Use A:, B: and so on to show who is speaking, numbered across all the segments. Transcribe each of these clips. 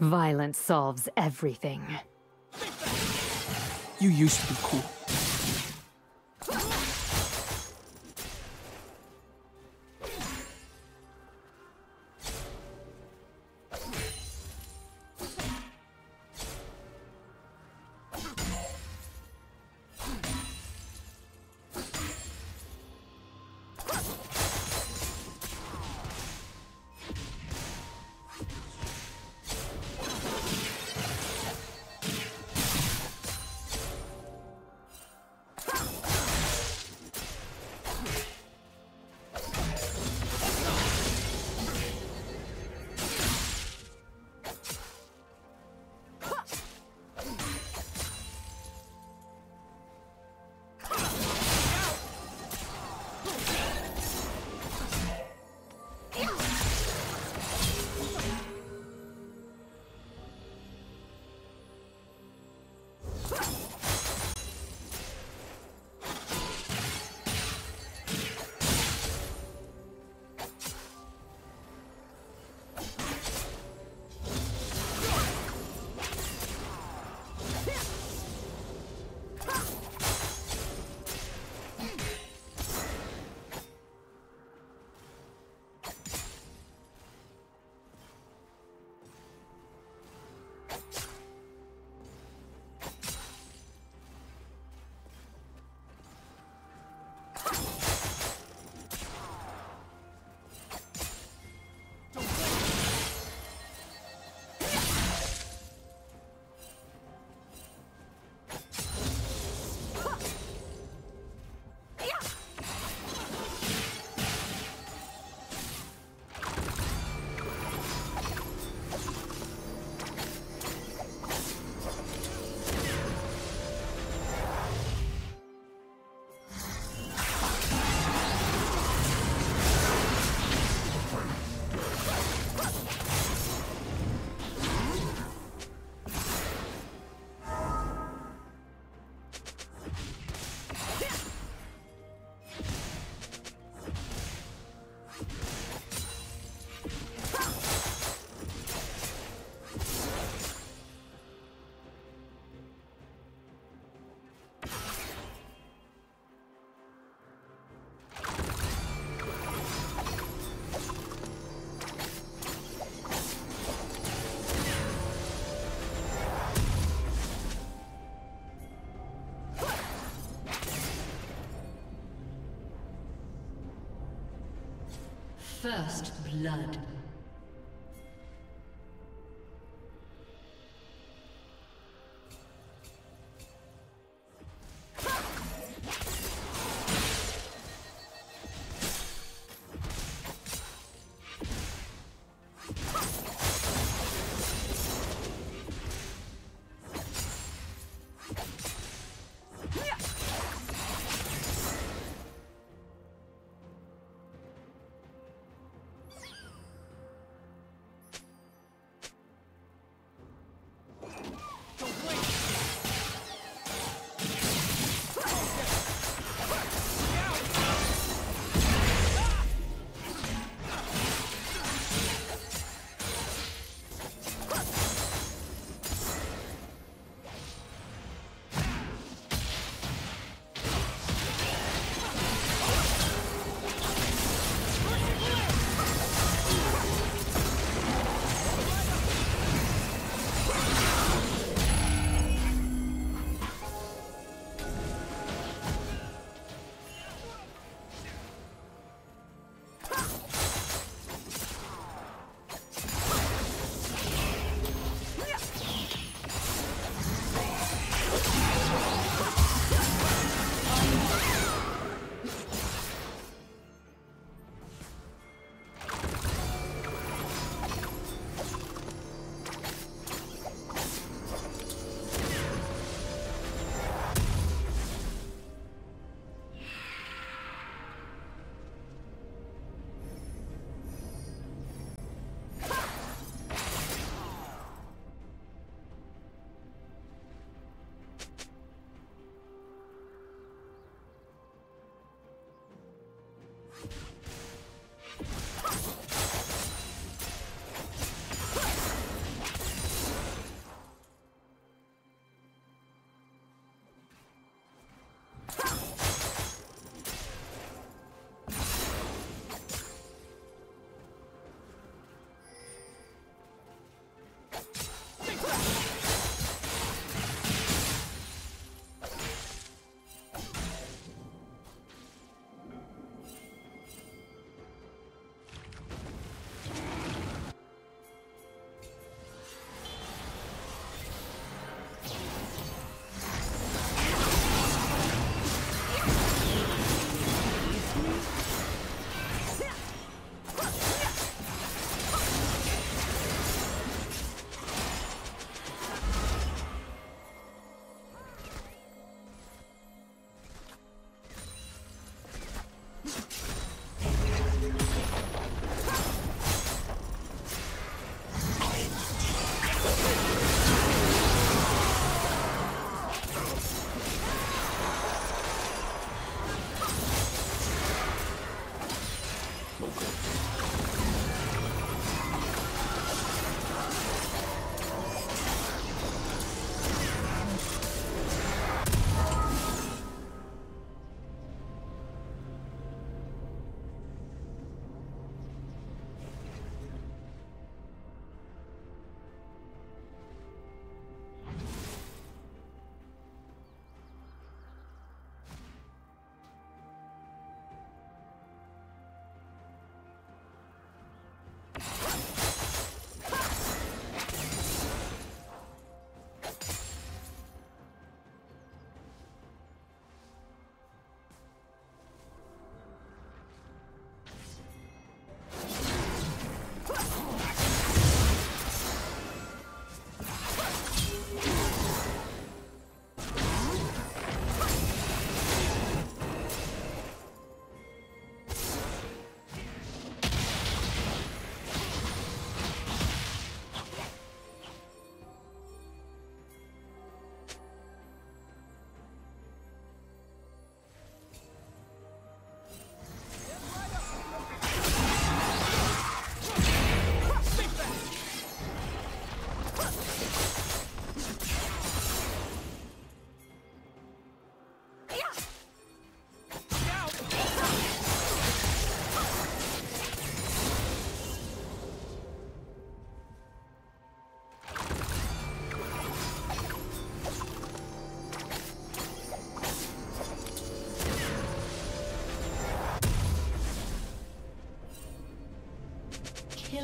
A: Violence solves everything.
B: You used to be cool.
C: First blood.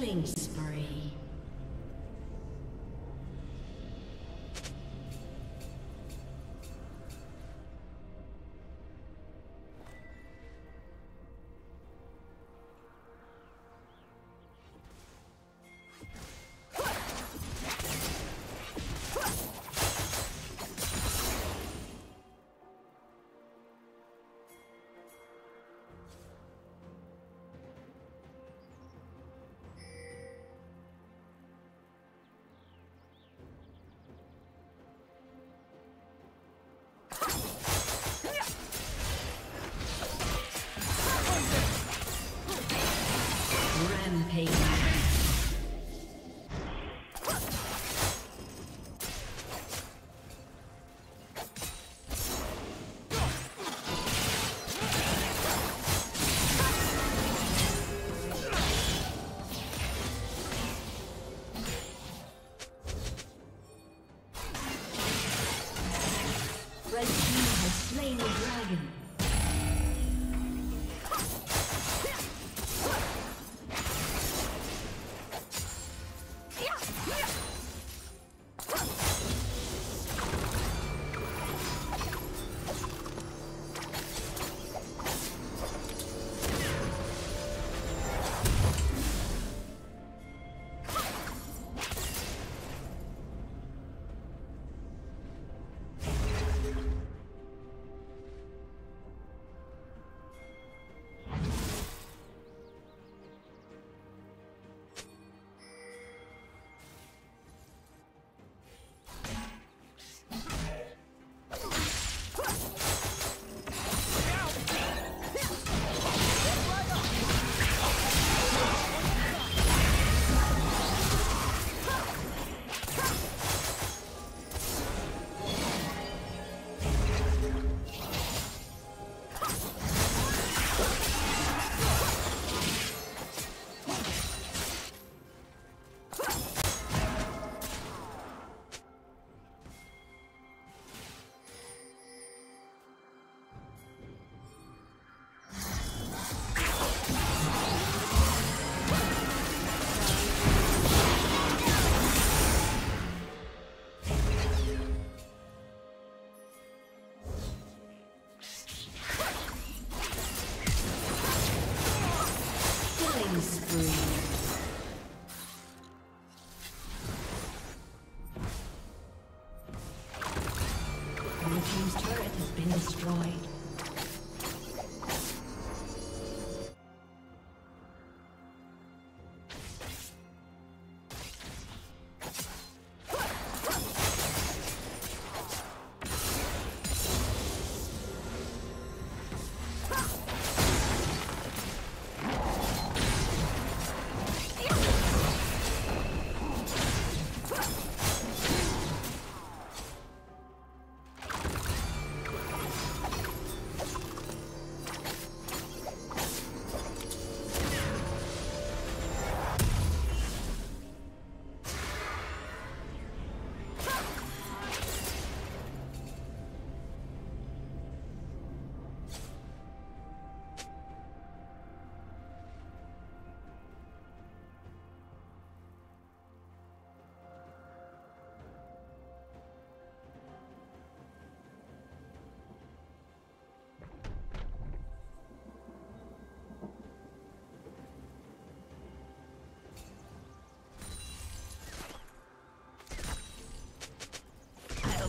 C: Killing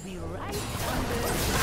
A: be right under.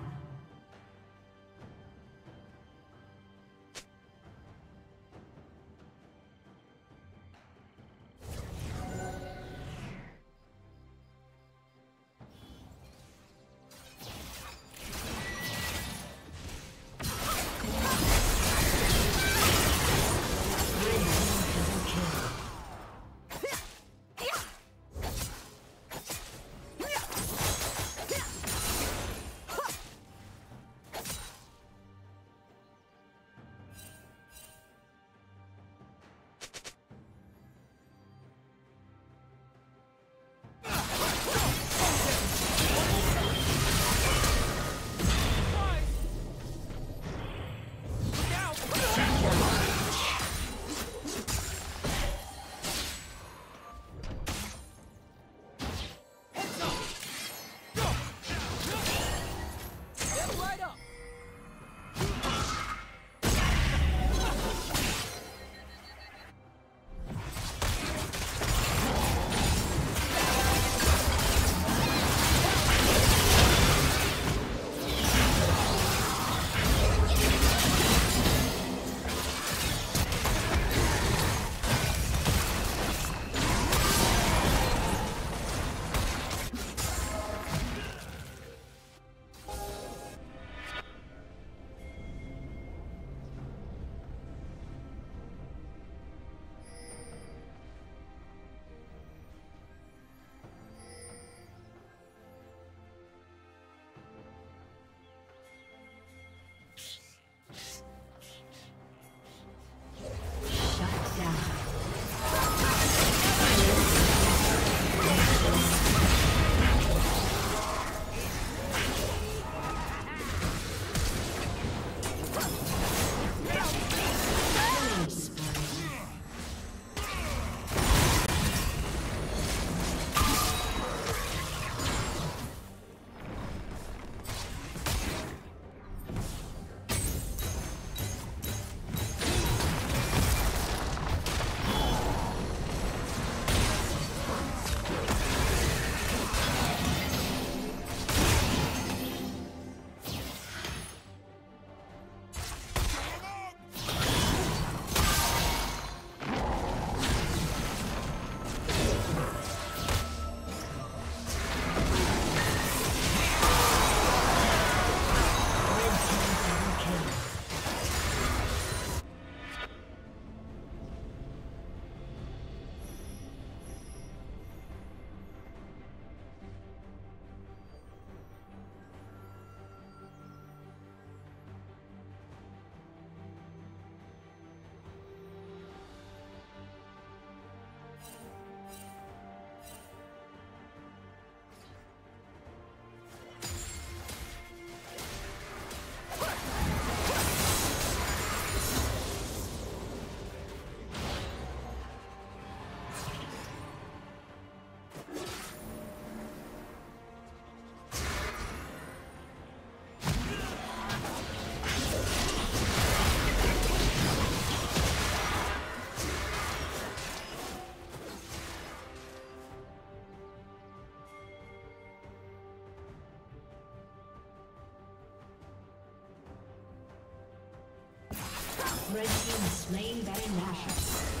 C: Red team slain Baron Nashor.